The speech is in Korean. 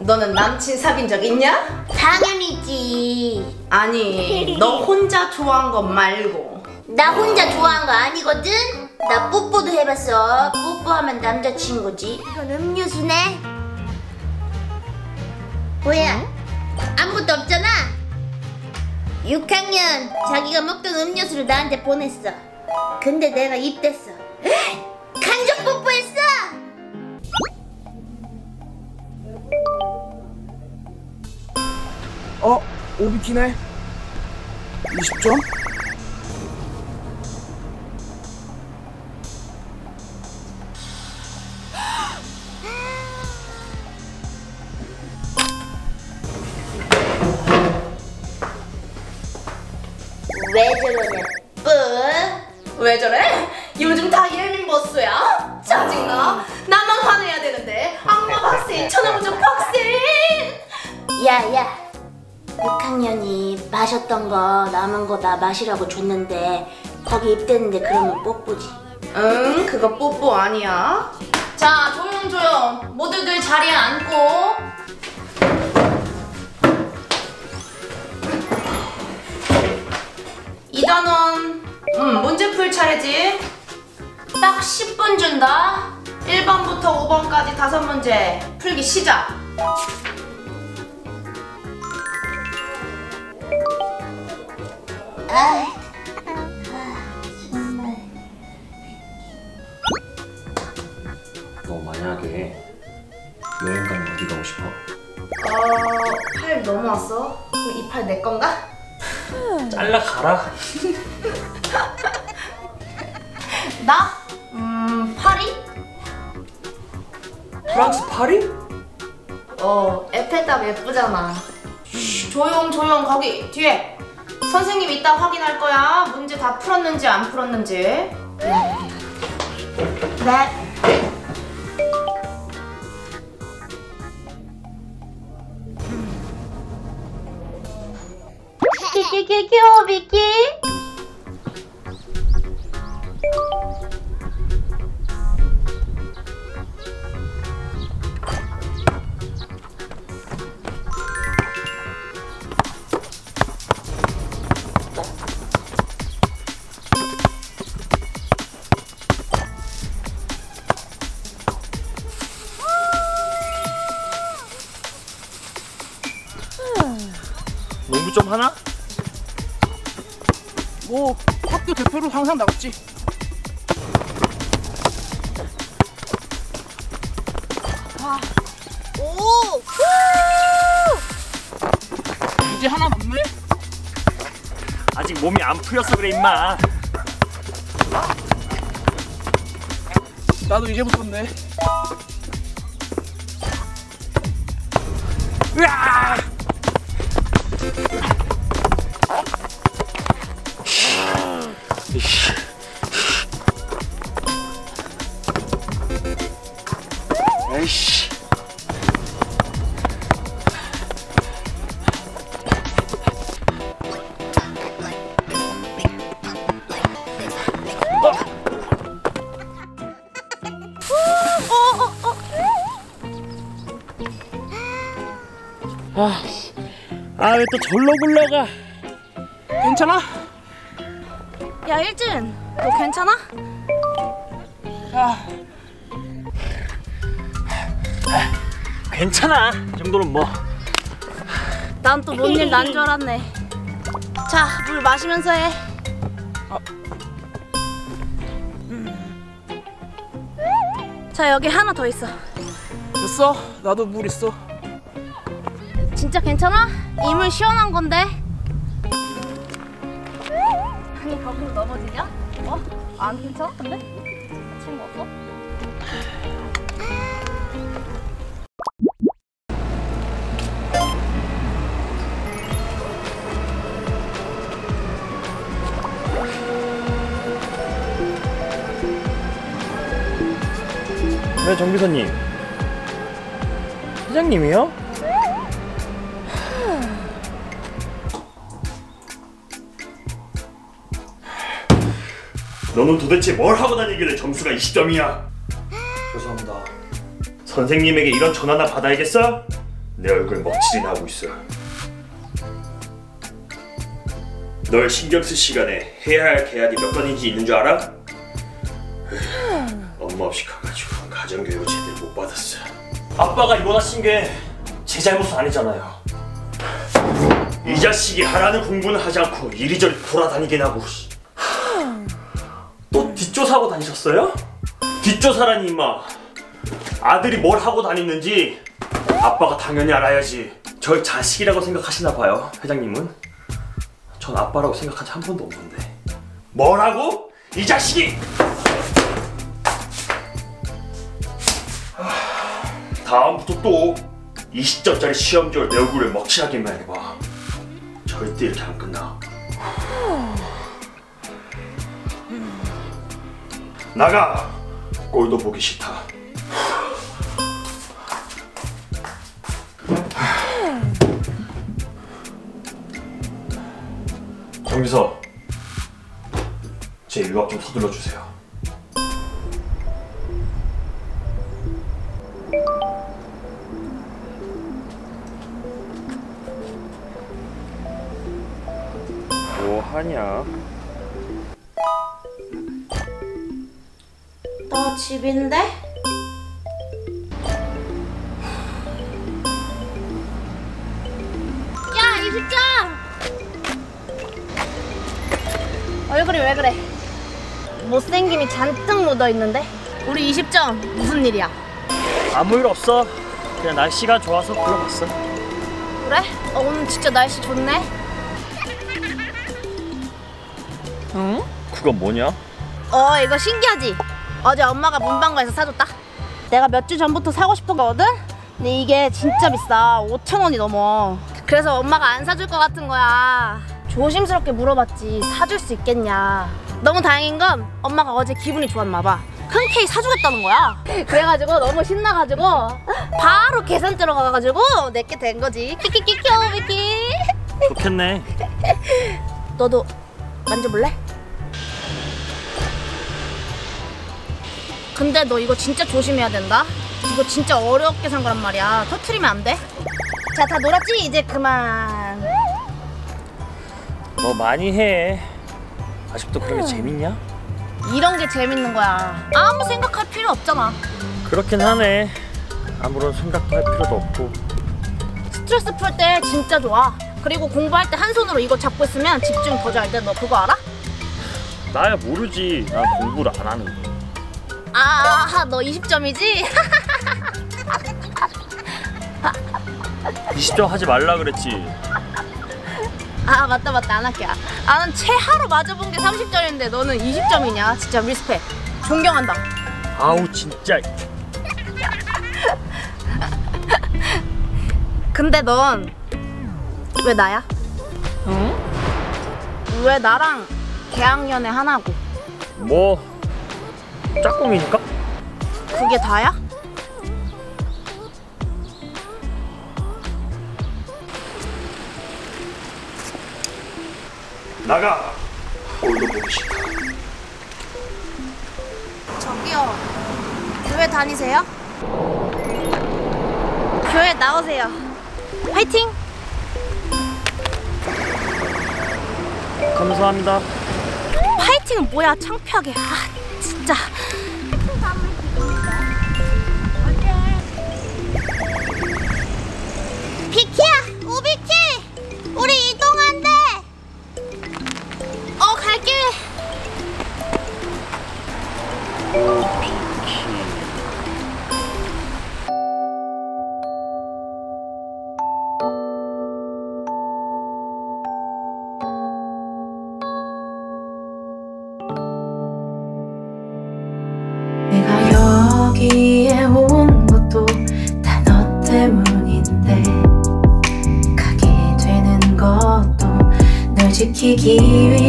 너는 남친 사귄 적 있냐? 당연히지. 아니, 너 혼자 좋아한 거 말고. 나 혼자 좋아한 거 아니거든? 나 뽀뽀도 해봤어. 뽀뽀하면 남자친구지. 이건 음료수네. 뭐야? 아무것도 없잖아? 6학년 자기가 먹던 음료수를 나한테 보냈어. 근데 내가 입댔어. 오비키네 20점? 왜 저러냐, 뿌? 왜 저래? 요즘 다 예민 버스야? 짜증나. 나만 화내야 되는데. 악마 박신, 천하무적 박신. 야, 야. 6학년이 마셨던 거 남은 거 나 마시라고 줬는데 거기 입댔는데 그러면 뽀뽀지. 응, 그거 뽀뽀 아니야. 자, 조용조용. 모두들 자리에 앉고. 이단원, 음, 문제 풀 차례지. 딱 10분 준다. 1번부터 5번까지 다섯 문제 풀기 시작. 아, 너 만약에 여행 가면 어디 가고 싶어? 어, 팔 넘어왔어? 그럼 이 팔 내 건가? 잘라 가라. 나? 음, 파리? 프랑스 파리? 어, 에펠탑 예쁘잖아. 조용, 조용, 거기 뒤에. 선생님 이따 확인할 거야. 문제 다 풀었는지 안 풀었는지. 네. 끼끼끼끼 비끼. 농구 좀 하나? 뭐 학교 대표로 항상 나갔지 오! 이제 하나 남네? 아직 몸이 안 풀렸어 그래 임마. 나도 이제 붙었네 으아! 이씨. 에이씨. 아, 아 왜 또 절로 굴러가? 괜찮아? 야, 일진. 너 괜찮아? 아 괜찮아. 이 정도는 뭐. 난 또 뭔 일 난 줄 알았네. 자, 물 마시면서 해. 자, 여기 하나 더 있어. 됐어 나도 물 있어 괜찮아? 이물 시원한 건데. 아니 거기로 넘어지냐? 어? 안 괜찮아? 근데? 친구 없어? 네, 정비서님. 회장님이요? 너는 도대체 뭘 하고 다니길래 점수가 20점이야? 죄송합니다 선생님에게 이런 전화나 받아야겠어? 내 얼굴 먹칠이나 하고 있어. 널 신경 쓸 시간에 해야 할 계약이 몇 건인지 있는 줄 알아? 엄마 없이 가가지고 가정교육을 제대로 못 받았어. 아빠가 입원하신 게 제 잘못은 아니잖아요. 이 자식이 하라는 공부는 하지 않고 이리저리 돌아다니긴 하고. 뒷조사하고 다니셨어요? 뒷조사라니 임마. 아들이 뭘 하고 다니는지 아빠가 당연히 알아야지. 절 자식이라고 생각하시나 봐요, 회장님은. 전 아빠라고 생각한 지 한 번도 없는데. 뭐라고? 이 자식이! 하, 다음부터 또 20점짜리 시험지를 내 얼굴에 먹칠하기만 해봐. 절대 이렇게 안 끝나. 나가! 꼴도 보기 싫다. 정비서, 제 일각 좀 서둘러 주세요. 뭐 하냐? 너 집인데? 야, 이십장! 얼굴이 왜 그래? 못생김이 잔뜩 묻어있는데? 우리 20점 무슨 일이야? 아무 일 없어. 그냥 날씨가 좋아서 불러봤어. 그래? 어, 오늘 진짜 날씨 좋네? 응? 그건 뭐냐? 어 이거 신기하지? 어제 엄마가 문방구에서 사줬다. 내가 몇 주 전부터 사고 싶은 거거든? 근데 이게 진짜 비싸. 5천 원이 넘어. 그래서 엄마가 안 사줄 것 같은 거야. 조심스럽게 물어봤지. 사줄 수 있겠냐. 너무 다행인 건 엄마가 어제 기분이 좋았나 봐큰 케이크 사주겠다는 거야. 그래가지고 너무 신나가지고 바로 계산 들어가가지고 내게 된 거지. 키키키키오 미키. 좋겠네. 너도 만져볼래? 근데 너 이거 진짜 조심해야 된다. 이거 진짜 어렵게 산 거란 말이야. 터트리면 안 돼. 자, 다 놀았지? 이제 그만. 너 많이 해. 아직도 그런 게 재밌냐? 이런 게 재밌는 거야. 아무 생각할 필요 없잖아. 그렇긴 하네. 아무런 생각도 할 필요도 없고. 스트레스 풀 때 진짜 좋아. 그리고 공부할 때 한 손으로 이거 잡고 있으면 집중 더 잘 돼. 너 그거 알아? 나야 모르지. 난 공부를 안 하는. 아, 너 20점이지? 20점 하지 말라 그랬지. 아 맞다 맞다 안 할게 아, 나는 최하로 맞아본 게 30점인데 너는 20점이냐 진짜 respect 존경한다 아우 진짜. 근데 넌 왜 나야? 응? 왜 나랑 계약연애 하나고 뭐 짝꿍이니까? 그게 다야? 나가. 꼴도 보기 싫다. 저기요 교회 다니세요? 교회 나오세요 화이팅! 감사합니다. 파이팅은 뭐야 창피하게 아 진짜 비키야 우비키 우리 이동한대. 어 갈게 널지